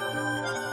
うん。